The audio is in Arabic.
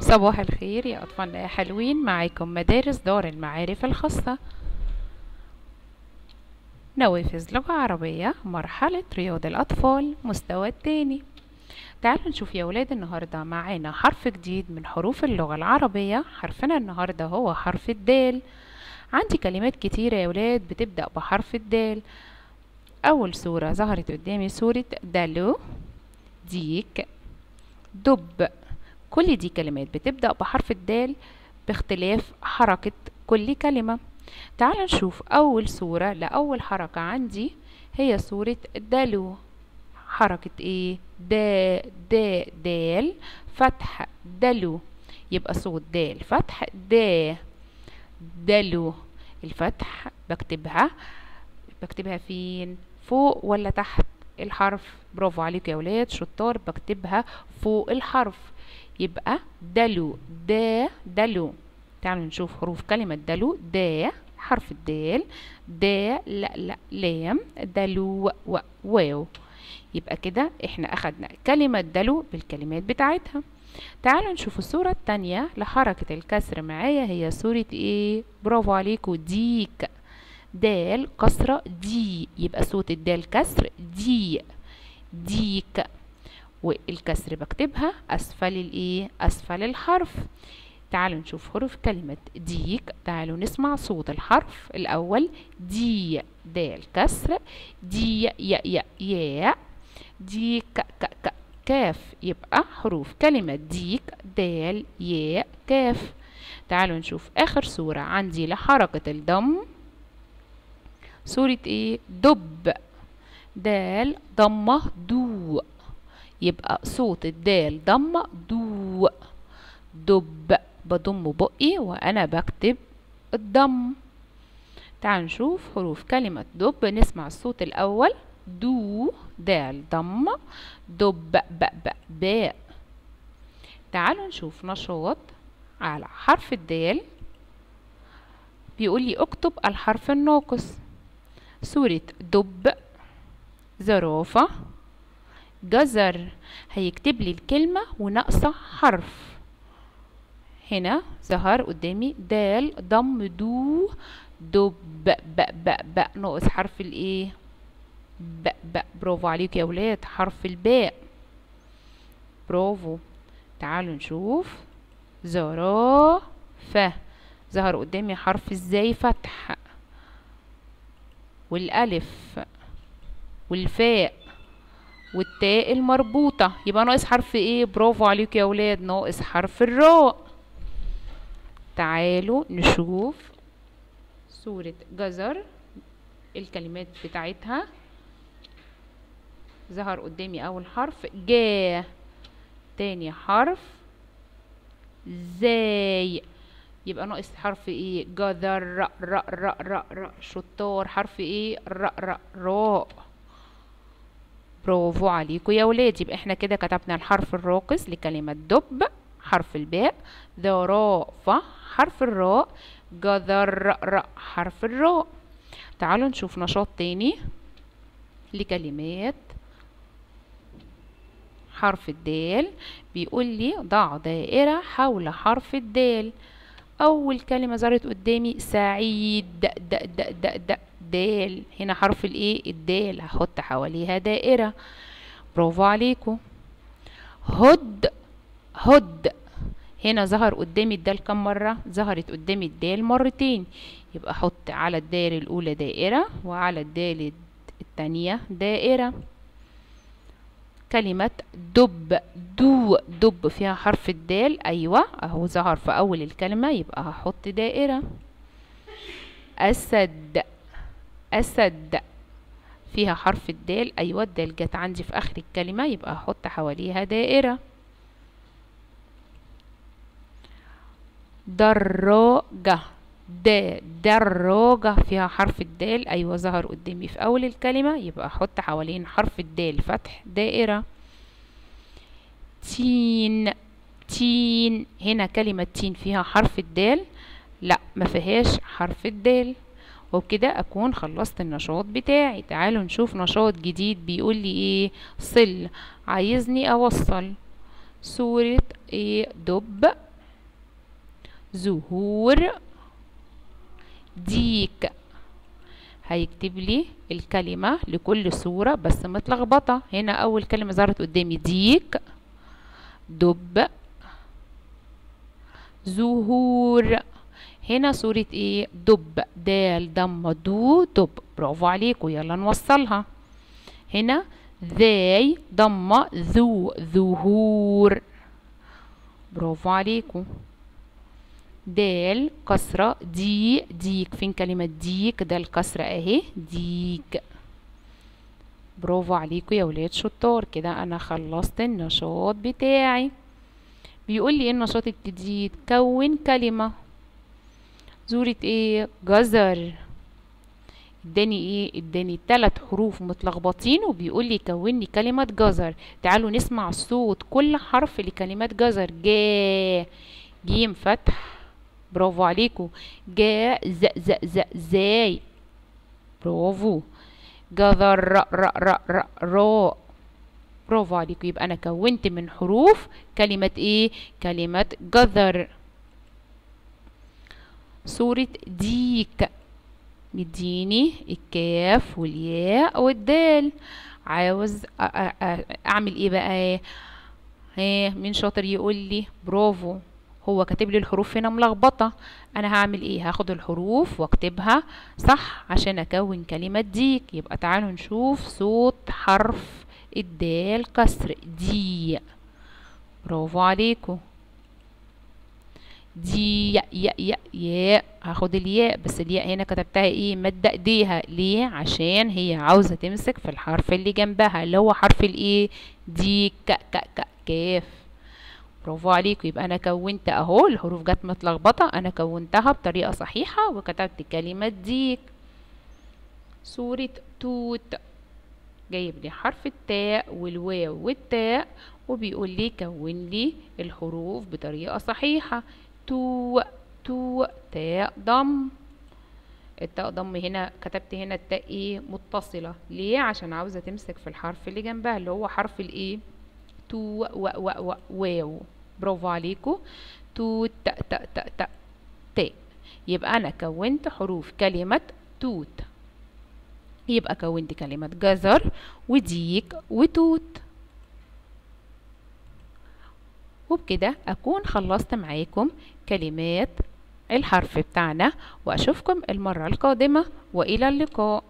صباح الخير يا أطفالنا يا حلوين معاكم مدارس دار المعارف الخاصة. نوافذ لغة عربية مرحلة رياض الأطفال مستوى التاني تعالوا نشوف يا ولاد النهاردة معانا حرف جديد من حروف اللغة العربية. حرفنا النهاردة هو حرف الدال. عندي كلمات كتيرة يا ولاد بتبدأ بحرف الدال. أول صورة ظهرت قدامي صورة دلو ديك دب. كل دي كلمات بتبدأ بحرف الدال باختلاف حركة كل كلمة. تعال نشوف أول صورة لأول حركة عندي. هي صورة دلو حركة إيه؟ دا دا دال. فتح دلو يبقى صوت دال. فتح دا دلو الفتح بكتبها. بكتبها فين؟ فوق ولا تحت؟ الحرف. برافو عليكم يا ولاد. شطار. بكتبها فوق الحرف. يبقى دلو دا دلو. تعالوا نشوف حروف كلمة دلو. دا حرف الدال. دا لا لا لام. دلو و واو. يبقى كده إحنا أخدنا كلمة دلو بالكلمات بتاعتها. تعالوا نشوف الصورة التانية لحركة الكسر معايا. هي صورة إيه؟ برافو عليكم ديك. دال كسرة دي. يبقى صوت الدال كسر دي. ديك. والكسر بكتبها أسفل الإيه؟ أسفل الحرف. تعالوا نشوف حروف كلمة ديك. تعالوا نسمع صوت الحرف. الأول دي دال كسر دي يا يا يا دي ك ك ك كاف. يبقى حروف كلمة ديك دال ياء كاف. تعالوا نشوف آخر صورة عندي لحركة الضم. صورة إيه؟ دب. دال ضمة دو. يبقى صوت الدال ضمة دو دب بضم بقي وأنا بكتب الضم. تعال نشوف حروف كلمة دب. نسمع الصوت الأول. دو دال ضمة دب ب ب باء. تعالوا نشوف نشاط على حرف الدال. بيقول لي اكتب الحرف الناقص. صورة دب زرافة. جزر. هيكتب لي الكلمة وناقصة حرف. هنا ظهر قدامي. دال ضم دو دب ب ب ب ناقص حرف الايه ب ب. برافو عليك يا ولاد. حرف الباء برافو. تعالوا نشوف. زرافة. ظهر قدامي. حرف إزاي فتح. والألف. والفاء. والتاء المربوطة. يبقى ناقص حرف إيه برافو عليكم يا ولاد. ناقص حرف الراء. تعالوا نشوف صورة جزر. الكلمات بتاعتها. ظهر قدامي أول حرف. جا تاني حرف. زاي. يبقى ناقص حرف إيه جذر ر ر ر ر ر. شطار. حرف إيه ر ر راء. برافو عليكم. يا ولاد يبقى إحنا كده كتبنا الحرف الراقص لكلمة دب حرف الباء ذرافة حرف الراء جذر ر حرف الراء. تعالوا نشوف نشاط تاني لكلمات. حرف الدال بيقول لي ضع دائرة حول حرف الدال. أول كلمة ظهرت قدامي سعيد د د د د د. دال هنا حرف الايه الدال. هحط حواليها دائرة. برافو عليكم. هد هد. هنا ظهر قدامي الدال كم مرة؟ ظهرت قدامي الدال مرتين. يبقى أحط على الدال الأولى دائرة وعلى الدال التانية دائرة. كلمة دب دو. دب فيها حرف الدال. أيوة أهو ظهر في أول الكلمة. يبقى هحط دائرة. أسد. أسد. فيها حرف الدال. أيوة الدال جت عندي في آخر الكلمة يبقى هحط حواليها دائرة. دراجة. د دراجة. فيها حرف الدال. أيوة ظهر قدامي في أول الكلمة يبقى أحط حوالين حرف الدال فتح دائرة. تين. تين. هنا كلمة تين فيها حرف الدال. لا ما فيهاش حرف الدال. وبكده أكون خلصت النشاط بتاعي. تعالوا نشوف نشاط جديد بيقول لي إيه. صل. عايزني أوصل. صورة إيه؟ دب. زهور. ديك. هيكتب لي الكلمة لكل صورة بس متلخبطة. هنا أول كلمة ظهرت قدامي. ديك. دب. زهور. هنا صورة إيه؟ دب دال ضمة دو دب. برافو عليكم. يلا نوصلها. هنا ذاي ضمة ذو ظهور برافو عليكم. دال كسرة دي ديك فين كلمة ديك؟ ده الكسرة أهي. ديك. برافو عليكم يا ولاد شطار. كده أنا خلصت النشاط بتاعي. بيقول لي إيه النشاط الجديد؟ كون كلمة. زورة إيه؟ جزر. إداني إيه؟ إداني ثلاث حروف متلخبطين وبيقول لي كون لي كلمة جزر. تعالوا نسمع صوت كل حرف لكلمة جزر. جا. جيم فتح. برافو عليكم. جا. ز ز ز زاي. برافو. جذر ر ر ر ر را. برافو عليكم. يبقى أنا كونت من حروف كلمة إيه؟ كلمة جزر صورة ديك. مديني الكاف والياء والدال. عاوز أعمل إيه بقى؟ ها مين شاطر يقول لي برافو هو كاتب لي الحروف هنا ملخبطة. أنا هعمل إيه؟ هاخد الحروف واكتبها صح عشان أكون كلمة ديك. يبقى تعالوا نشوف صوت حرف الدال كسر دي. برافو عليكم. دي ياء ياء ياء ياء هاخد الياء بس الياء هنا كتبتها إيه؟ مد ايديها ليه؟ عشان هي عاوزة تمسك في الحرف اللي جنبها اللي هو حرف الايه دي ك ك ك كاف. برافو عليكم. يبقى أنا كونت أهو. الحروف جت متلخبطة. أنا كونتها بطريقة صحيحة وكتبت كلمة ديك. صورة توت. جايب لي حرف التاء والواو والتاء وبيقول لي كون لي الحروف بطريقة صحيحة. تو تو تاء ضم التاء ضم هنا كتبت هنا التاء إيه متصلة. ليه؟ عشان عاوزة تمسك في الحرف اللي جنبها اللي هو حرف الايه تو و و و واو. برافو عليكم تو تاء تاء تاء تاء تاء يبقى أنا كونت حروف كلمة توت. يبقى كونت كلمة جزر وديك وتوت. وبكده أكون خلصت معاكم كلمات الحرف بتاعنا وأشوفكم المرة القادمة وإلى اللقاء.